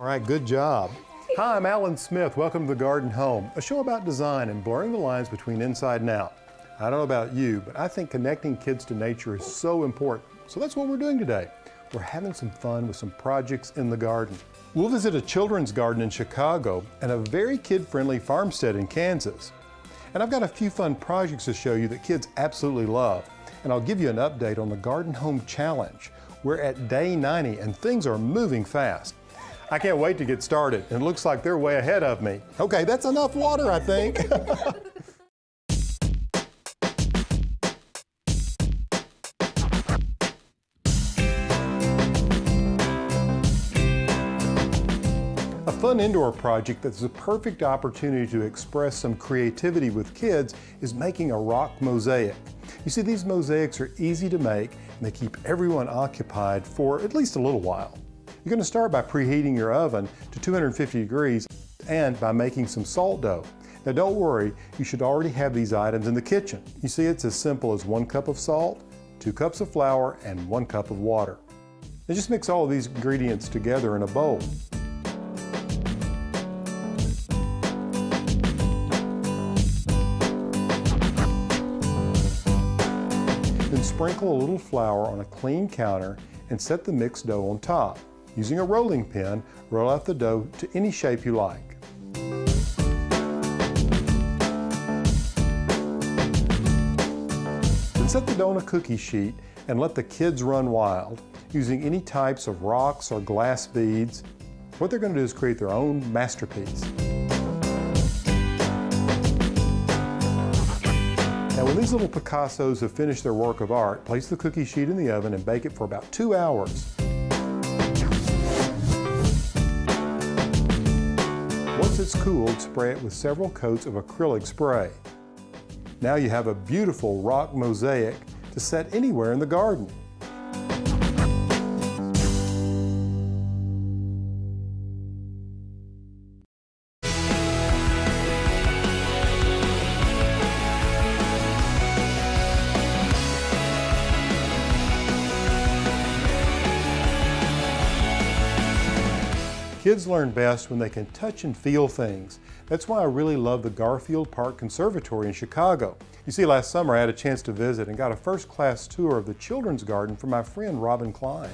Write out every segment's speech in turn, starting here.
All right, good job. Hi, I'm Allen Smith. Welcome to The Garden Home, a show about design and blurring the lines between inside and out. I don't know about you, but I think connecting kids to nature is so important. So that's what we're doing today. We're having some fun with some projects in the garden. We'll visit a children's garden in Chicago and a very kid-friendly farmstead in Kansas. And I've got a few fun projects to show you that kids absolutely love. And I'll give you an update on the Garden Home Challenge. We're at day 90 and things are moving fast. I can't wait to get started. It looks like they're way ahead of me. Okay, that's enough water, I think. A fun indoor project that's a perfect opportunity to express some creativity with kids is making a rock mosaic. You see, these mosaics are easy to make and they keep everyone occupied for at least a little while. You're going to start by preheating your oven to 250 degrees and by making some salt dough. Now don't worry, you should already have these items in the kitchen. You see it's as simple as one cup of salt, two cups of flour, and one cup of water. Now just mix all of these ingredients together in a bowl. Then sprinkle a little flour on a clean counter and set the mixed dough on top. Using a rolling pin, roll out the dough to any shape you like. Then set the dough on a cookie sheet and let the kids run wild, using any types of rocks or glass beads. What they're going to do is create their own masterpiece. Now when these little Picassos have finished their work of art, place the cookie sheet in the oven and bake it for about two hours. It's cooled, spray it with several coats of acrylic spray. Now you have a beautiful rock mosaic to set anywhere in the garden. Kids learn best when they can touch and feel things. That's why I really love the Garfield Park Conservatory in Chicago. You see, last summer I had a chance to visit and got a first class tour of the children's garden from my friend Robin Klein.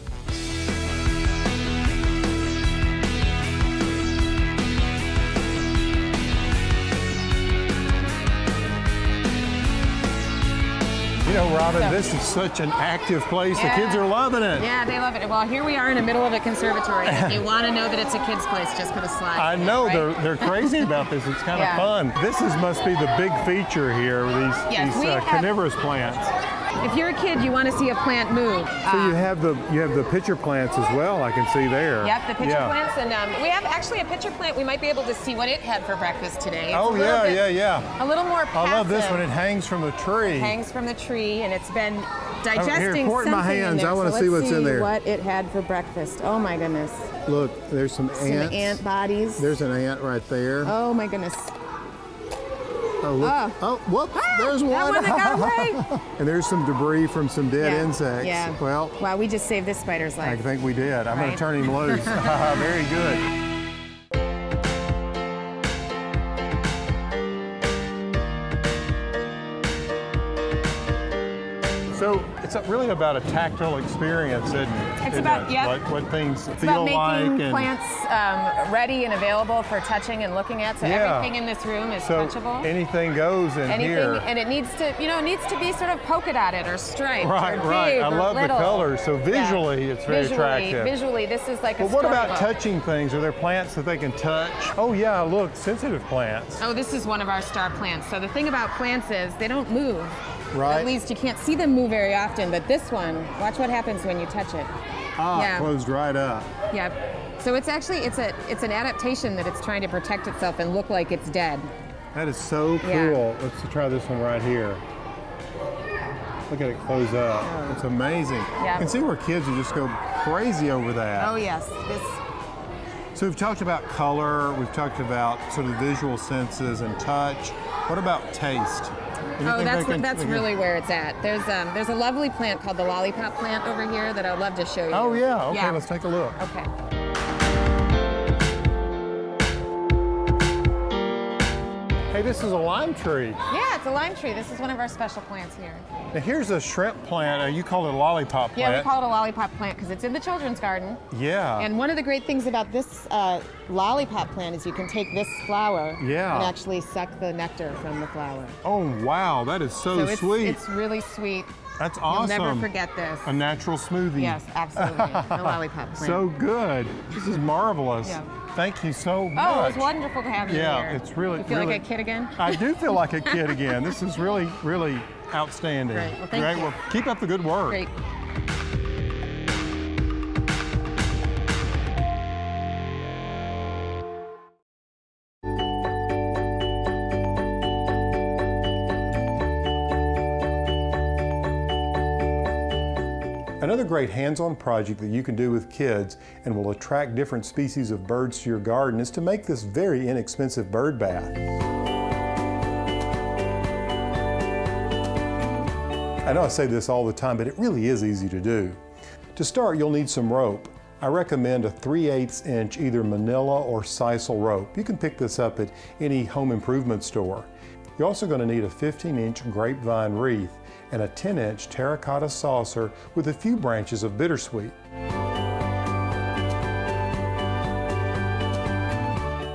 You know, Robin, So- this is such an active place. Yeah. The kids are loving it. Yeah, they love it. Well, here we are in the middle of a conservatory. If you want to know that it's a kid's place, just put a slide. I it, know right? they're they're crazy about this. It's kind of Yeah. fun. This is must be the big feature here. These Yes, these uh, have- carnivorous plants. If you're a kid, you want to see a plant move. So uh, you have the you have the pitcher plants as well. I can see there. Yep, the pitcher yeah. plants, and um, we have actually a pitcher plant. We might be able to see what it had for breakfast today. It's Oh yeah, bit- yeah, yeah. A little more passive. I love this one. It hangs from a tree. It hangs from the tree, and it's been digesting pour it in my something in hands. there. I wanna So see what's in there. What it had for breakfast. Oh my goodness. Look, there's some Some ants. ant bodies. There's an ant right there. oh my goodness. Oh, look. Oh. oh whoops! Ah, there's That one. one that got away. and there's some debris from some dead Yeah, insects. yeah. Well, Wow, we just saved this spider's life. I think we did. I'm going to turn him loose. Very good. It's really about a tactile experience, isn't it? It's about- it? yep. What, what things It's feel about like. making and plants um, ready and available for touching and looking at. So Yeah. everything in this room is so touchable. anything goes in Anything, here. and it needs to, you know, it needs to be sort of polka dotted or striped Right, or right. I love the colors. So Yeah. visually, it's very visually, attractive. Visually, this is like a But what about touching things? Are there plants that they can touch? Oh yeah, look, sensitive plants. Oh, this is one of our star plants. So the thing about plants is they don't move. Right. At least you can't see them move very often, but this one, watch what happens when you touch it. Ah, yeah. closed right up. Yep. So it's actually it's a it's an adaptation that it's trying to protect itself and look like it's dead. That is so cool. Yeah. Let's try this one right here. Look at it close up. It's amazing. Yeah. You can see where kids will just go crazy over that. Oh yes, this So we've talked about color, we've talked about sort of visual senses and touch. What about taste? Oh, that's that's really where it's at. There's um there's a lovely plant called the lollipop plant over here that I'd love to show you. Oh yeah, okay, Yeah. let's take a look. Okay. Hey, this is a lime tree. Yeah, it's a lime tree. This is one of our special plants here. Now here's a shrimp plant. Uh, you call it a lollipop plant. Yeah, we call it a lollipop plant because it's in the children's garden. Yeah. And one of the great things about this uh, lollipop plant is you can take this flower Yeah. and actually suck the nectar from the flower. oh wow, that is so, So it's, sweet. it's really sweet. That's awesome. You'll never forget this. A natural smoothie. Yes, absolutely. a lollipop plant. So good. This is marvelous. Yeah. Thank you so much. oh, it was wonderful to have you Yeah, here. it's really. You feel really, like a kid again? I do feel like a kid again. This is really, really outstanding. Great. Well, thank Great. you. Well, keep up the good work. Great. Another great hands-on project that you can do with kids and will attract different species of birds to your garden is to make this very inexpensive bird bath. I know I say this all the time, but it really is easy to do. To start, you'll need some rope. I recommend a 3 8 inch either manila or sisal rope. You can pick this up at any home improvement store. You're also going to need a 15 inch grapevine wreath and a 10 inch terracotta saucer with a few branches of bittersweet.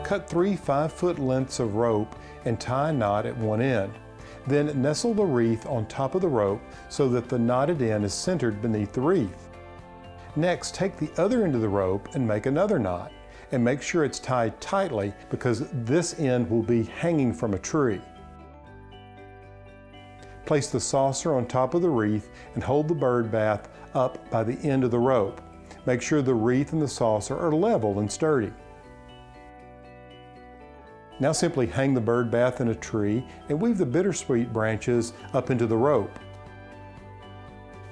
Cut three 5 foot lengths of rope and tie a knot at one end. Then nestle the wreath on top of the rope so that the knotted end is centered beneath the wreath. Next, take the other end of the rope and make another knot. And make sure it's tied tightly because this end will be hanging from a tree. Place the saucer on top of the wreath and hold the bird bath up by the end of the rope. Make sure the wreath and the saucer are level and sturdy. Now simply hang the bird bath in a tree and weave the bittersweet branches up into the rope.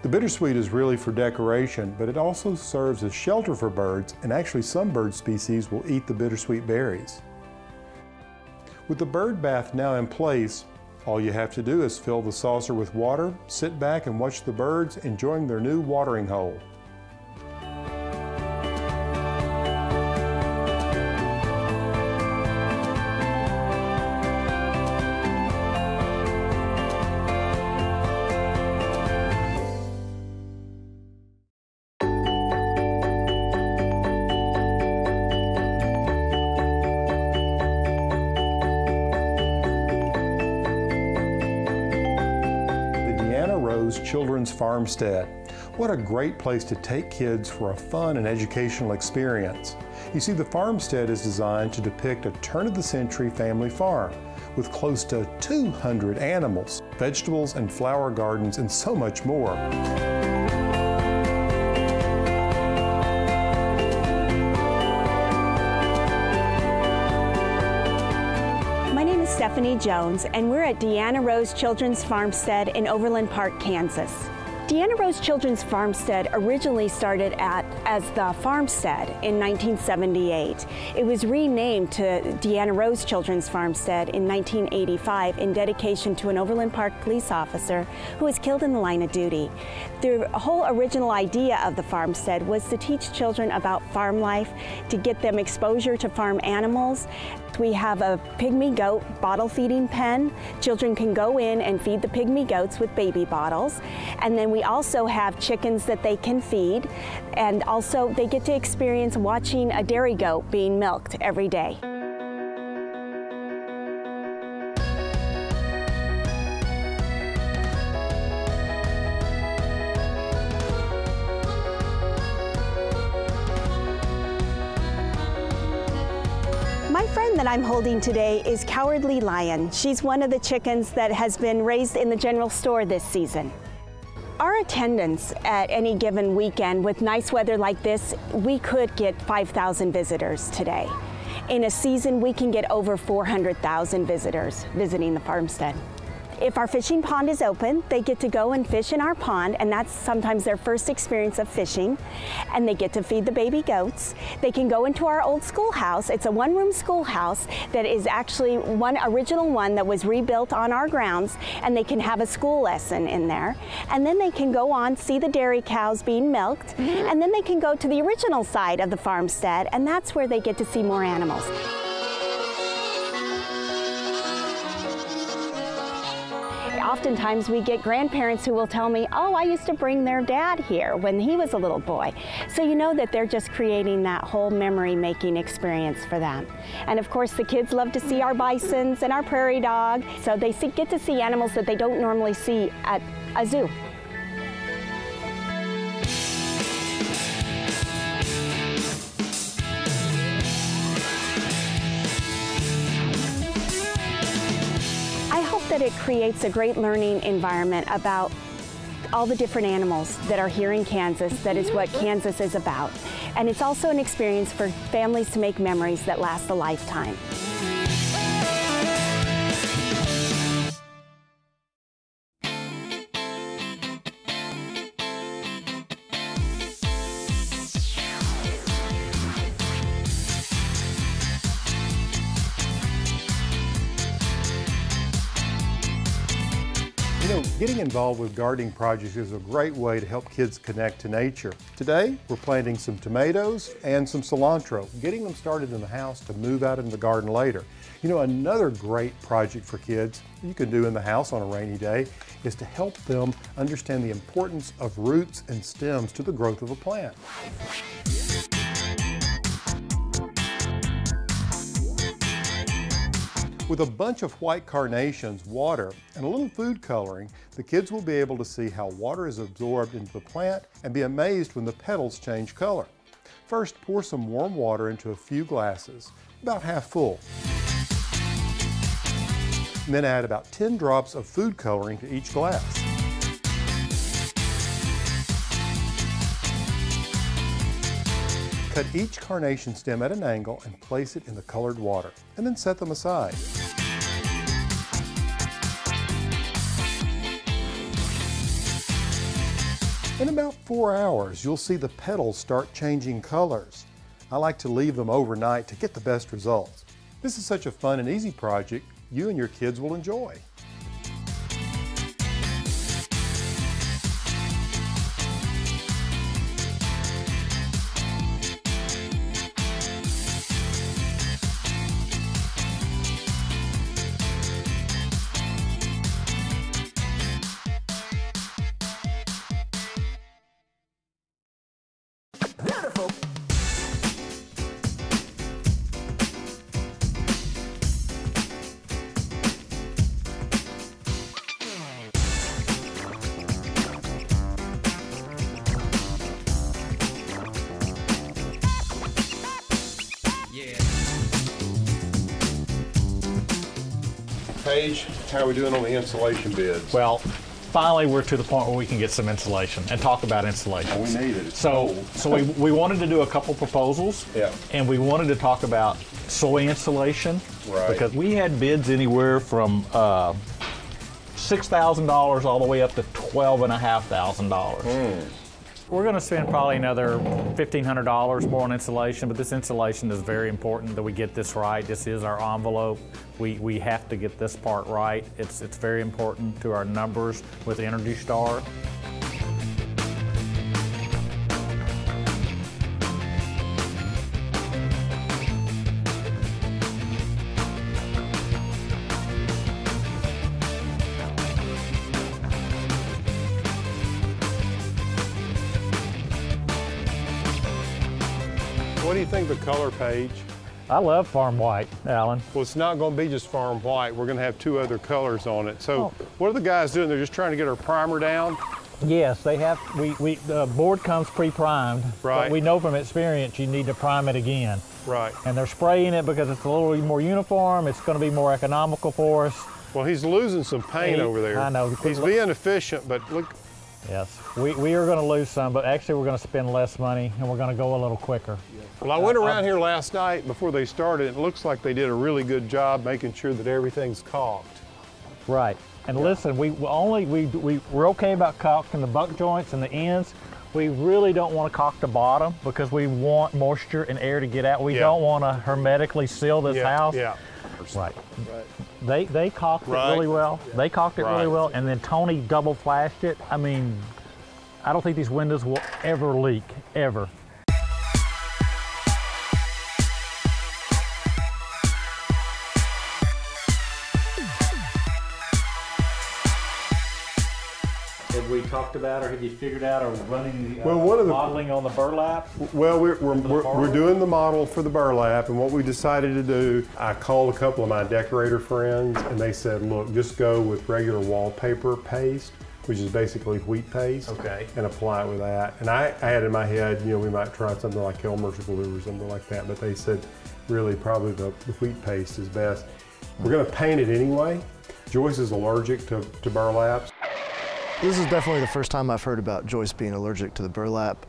The bittersweet is really for decoration, but it also serves as shelter for birds, and actually some bird species will eat the bittersweet berries. With the bird bath now in place, all you have to do is fill the saucer with water, sit back and watch the birds enjoying their new watering hole. What a great place to take kids for a fun and educational experience. You see, the farmstead is designed to depict a turn of the century family farm with close to 200 animals, vegetables and flower gardens, and so much more. My name is Stephanie Jones, and we're at Deanna Rose Children's Farmstead in Overland Park, Kansas. Deanna Rose Children's Farmstead originally started at as the Farmstead in 1978. It was renamed to Deanna Rose Children's Farmstead in 1985 in dedication to an Overland Park police officer who was killed in the line of duty. The whole original idea of the farmstead was to teach children about farm life, to get them exposure to farm animals, we have a pygmy goat bottle feeding pen. Children can go in and feed the pygmy goats with baby bottles. And then we also have chickens that they can feed. And also they get to experience watching a dairy goat being milked every day. I'm holding today is Cowardly Lion. She's one of the chickens that has been raised in the general store this season. Our attendance at any given weekend with nice weather like this, we could get 5,000 visitors today. In a season, we can get over 400,000 visitors visiting the farmstead. If our fishing pond is open, they get to go and fish in our pond, and that's sometimes their first experience of fishing. And they get to feed the baby goats. They can go into our old schoolhouse. It's a one room schoolhouse that is actually one original one that was rebuilt on our grounds, and they can have a school lesson in there. And then they can go on, see the dairy cows being milked, mm-hmm. and then they can go to the original side of the farmstead, and that's where they get to see more animals. Oftentimes we get grandparents who will tell me, oh, I used to bring their dad here when he was a little boy. So you know that they're just creating that whole memory making experience for them. And of course, the kids love to see our bisons and our prairie dog, so they see, get to see animals that they don't normally see at a zoo. It creates a great learning environment about all the different animals that are here in Kansas. That is what Kansas is about. And it's also an experience for families to make memories that last a lifetime. You know, getting involved with gardening projects is a great way to help kids connect to nature. Today, we're planting some tomatoes and some cilantro, getting them started in the house to move out in the garden later. You know, another great project for kids you can do in the house on a rainy day is to help them understand the importance of roots and stems to the growth of a plant. With a bunch of white carnations, water, and a little food coloring, the kids will be able to see how water is absorbed into the plant and be amazed when the petals change color. First, pour some warm water into a few glasses, about half full. And then add about 10 drops of food coloring to each glass. Cut each carnation stem at an angle and place it in the colored water, and then set them aside. In about four hours, you'll see the petals start changing colors. I like to leave them overnight to get the best results. This is such a fun and easy project you and your kids will enjoy. Paige, how are we doing on the insulation bids? Well, finally, we're to the point where we can get some insulation and talk about insulation. We need it. It's So, cold. so we, we wanted to do a couple proposals. Yeah. And we wanted to talk about soy insulation. Right. Because we had bids anywhere from uh, $6,000 all the way up to $12,500. Hmm. We're going to spend probably another $1,500 more on insulation, but this insulation is very important that we get this right. This is our envelope. We, we have to get this part right. It's, it's very important to our numbers with Energy Star. Color page? I love farm white, Allen. Well, it's not going to be just farm white. We're going to have two other colors on it. So, Oh. what are the guys doing? They're just trying to get our primer down. Yes, they have. We, we the board comes pre-primed. Right. But we know from experience you need to prime it again. Right. And they're spraying it because it's a little more uniform. It's going to be more economical for us. Well, he's losing some paint He- over there. I know. He's being efficient, but look, Yes, we, we are going to lose some, but actually we're going to spend less money and we're going to go a little quicker. Well, I uh, went around here last night before they started. It looks like they did a really good job making sure that everything's caulked. Right. And listen, we we only we, we we're okay about caulking the buck joints and the ends. We really don't want to caulk the bottom because we want moisture and air to get out. We Yeah. don't want to hermetically seal this yeah, house. Yeah. Right. Right. They they caulked Right. it really well. They caulked it really Right. well, and then Tony double flashed it. I mean, I don't think these windows will ever leak ever. Talked about, or have you figured out, or running the uh, Well, one of the- modeling on the burlap? Well, we're, we're, we're, we're doing the model for the burlap, and what we decided to do, I called a couple of my decorator friends, and they said, look, just go with regular wallpaper paste, which is basically wheat paste. Okay. And apply it with that. And I, I had in my head, you know, we might try something like Elmer's glue or something like that, but they said, really, probably the, the wheat paste is best. We're gonna paint it anyway. Joyce is allergic to, to burlaps. This is definitely the first time I've heard about Joyce being allergic to the burlap.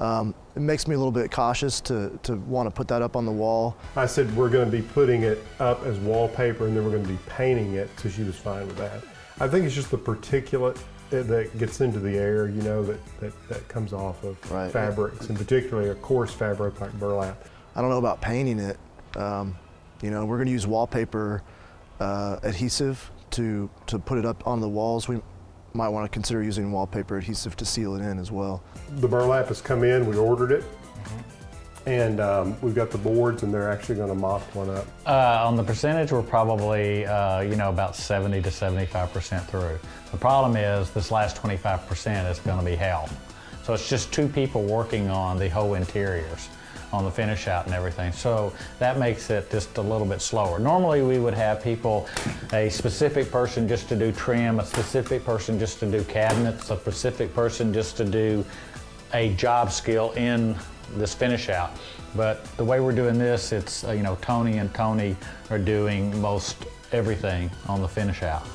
Um, it makes me a little bit cautious to, to want to put that up on the wall. I said we're going to be putting it up as wallpaper and then we're going to be painting it, so she was fine with that. I think it's just the particulate that- gets into the air, you know, that, that, that comes off of Right. fabrics, and particularly a coarse fabric like burlap. I don't know about painting it. Um, you know, we're going to use wallpaper uh, adhesive to, to put it up on the walls. We might want to consider using wallpaper adhesive to seal it in as well. The burlap has come in, we ordered it, and um, we've got the boards, and they're actually going to mock one up. Uh, on the percentage, we're probably, uh, you know, about 70 to 75% through. The problem is this last 25% is going to be hell. So it's just two people working on the whole interiors, on the finish out and everything. So that makes it just a little bit slower. Normally we would have people, a specific person just to do trim, a specific person just to do cabinets, a specific person just to do a job skill in this finish out. But the way we're doing this, it's, uh, you know, Tony and Tony are doing most everything on the finish out.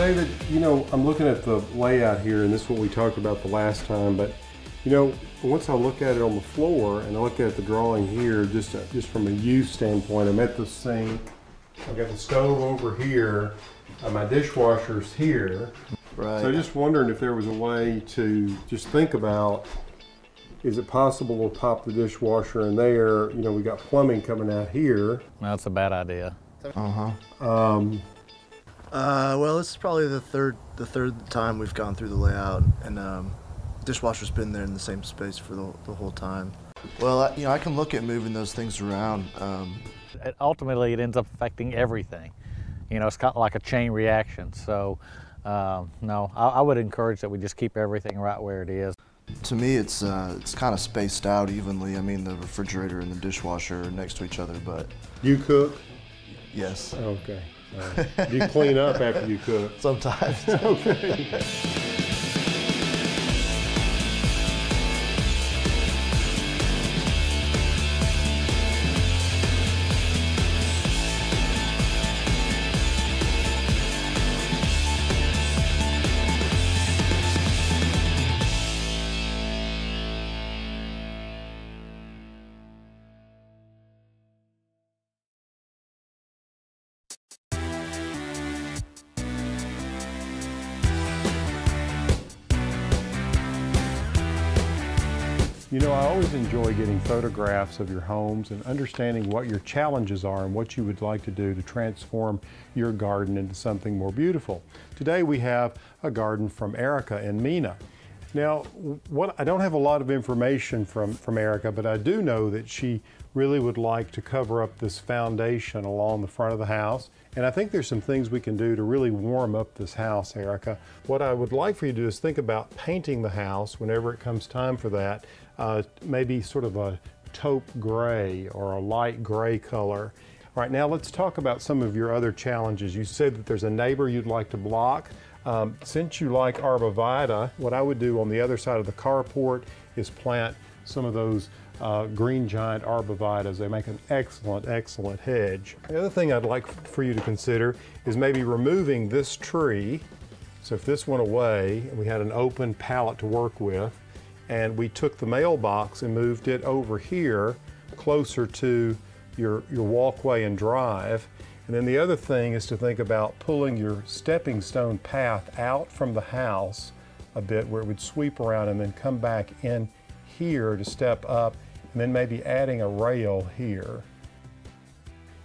So David, you know, I'm looking at the layout here, and this is what we talked about the last time, but you know, once I look at it on the floor and I look at the drawing here, just, uh, just from a use standpoint, I'm at the sink, I've got the stove over here, uh, my dishwasher's here. Right. So I'm just wondering if there was a way to just think about, is it possible to pop the dishwasher in there? You know, we got plumbing coming out here. That's a bad idea. Uh, well, this is probably the third the third time we've gone through the layout, and um, dishwasher's been there in the same space for the, the whole time. Well, I, you know, I can look at moving those things around. Um, It- ultimately, it ends up affecting everything. You know, it's kind of like a chain reaction. So, um, no, I, I would encourage that we just keep everything right where it is. to me, it's uh, it's kind of spaced out evenly. I mean, the refrigerator and the dishwasher are next to each other, but You cook? yes, Okay. Do you clean up after you cook? sometimes. You know, I always enjoy getting photographs of your homes and understanding what your challenges are and what you would like to do to transform your garden into something more beautiful. Today we have a garden from Erica and Mina. Now, what I don't have a lot of information from, from Erica, but I do know that she really would like to cover up this foundation along the front of the house. And I think there's some things we can do to really warm up this house, Erica. What I would like for you to do is think about painting the house whenever it comes time for that, uh, maybe sort of a taupe gray or a light gray color. All right, now let's talk about some of your other challenges. You said that there's a neighbor you'd like to block. Um, since you like arborvitae, what I would do on the other side of the carport is plant some of those uh, green giant arborvitaes. They make an excellent, excellent hedge. The other thing I'd like for you to consider is maybe removing this tree. So if this went away we had an open palette to work with, and we took the mailbox and moved it over here closer to your, your walkway and drive. And then the other thing is to think about pulling your stepping stone path out from the house a bit where it would sweep around and then come back in here to step up and then maybe adding a rail here.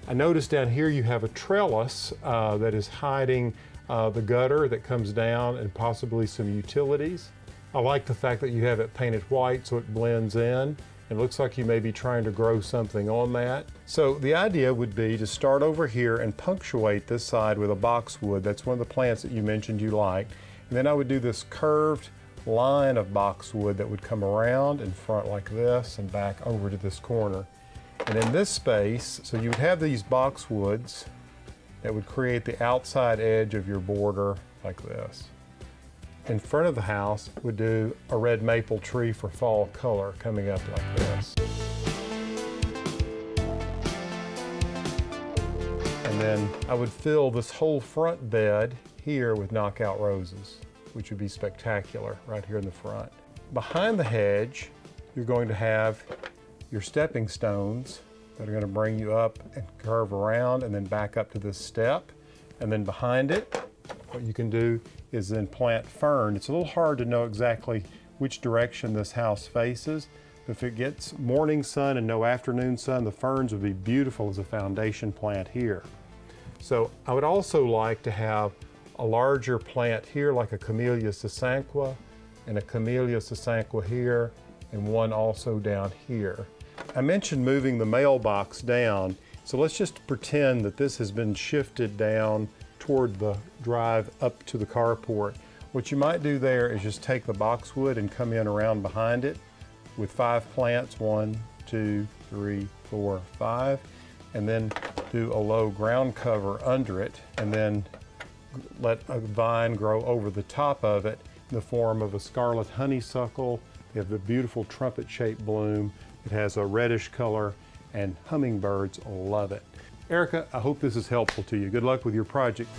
I noticed down here you have a trellis uh, that is hiding uh, the gutter that comes down and possibly some utilities. I like the fact that you have it painted white so it blends in. It looks like you may be trying to grow something on that. So the idea would be to start over here and punctuate this side with a boxwood. That's one of the plants that you mentioned you liked. And then I would do this curved line of boxwood that would come around in front like this and back over to this corner. And in this space, so you would have these boxwoods that would create the outside edge of your border like this. In front of the house would do a red maple tree for fall color coming up like this. And then I would fill this whole front bed here with knockout roses, which would be spectacular right here in the front. Behind the hedge, you're going to have your stepping stones that are going to bring you up and curve around and then back up to this step. And then behind it, what you can do is then plant fern. It's a little hard to know exactly which direction this house faces. If it gets morning sun and no afternoon sun, the ferns would be beautiful as a foundation plant here. So I would also like to have a larger plant here like a Camellia sasanqua and a Camellia sasanqua here and one also down here. I mentioned moving the mailbox down, so let's just pretend that this has been shifted down toward the drive up to the carport. What you might do there is just take the boxwood and come in around behind it with five plants, one, two, three, four, five, and then do a low ground cover under it, and then let a vine grow over the top of it in the form of a scarlet honeysuckle. They have a beautiful trumpet-shaped bloom. It has a reddish color, and hummingbirds love it. Erica, I hope this is helpful to you. Good luck with your project.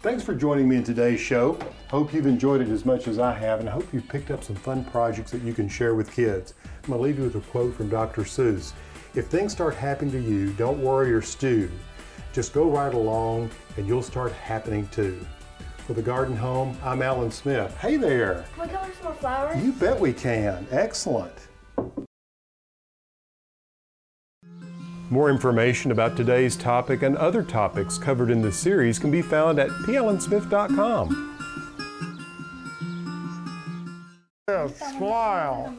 Thanks for joining me in today's show. Hope you've enjoyed it as much as I have, and I hope you've picked up some fun projects that you can share with kids. I'm going to leave you with a quote from Dr. Seuss. If things start happening to you, don't worry or stew. Just go right along, and you'll start happening too. For the Garden Home, I'm Allen Smith. Hey there. Can we color some more flowers? You bet we can. Excellent. More information about today's topic and other topics covered in this series can be found at pallensmith.com. Yeah, smile.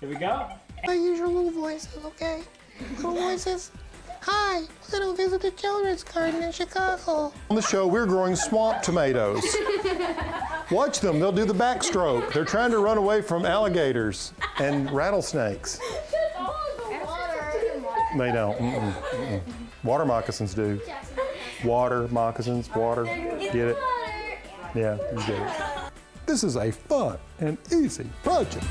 Here we go. I use your little voices, okay? Little voices. Hi, we're gonna visit the children's garden in Chicago. On the show, we're growing swamp tomatoes. Watch them, they'll do the backstroke. They're trying to run away from alligators and rattlesnakes. They don't. Mm-mm, mm-mm. Water moccasins do. Water moccasins, water. Get it? Yeah, you get it. This is a fun and easy project.